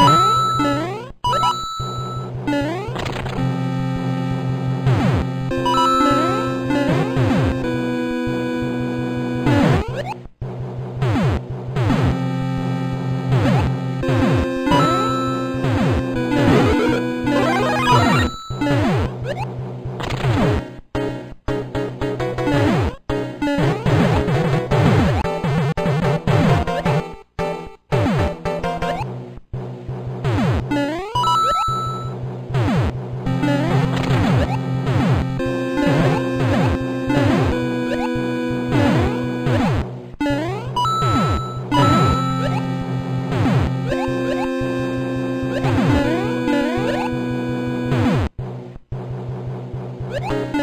Bye. Bye.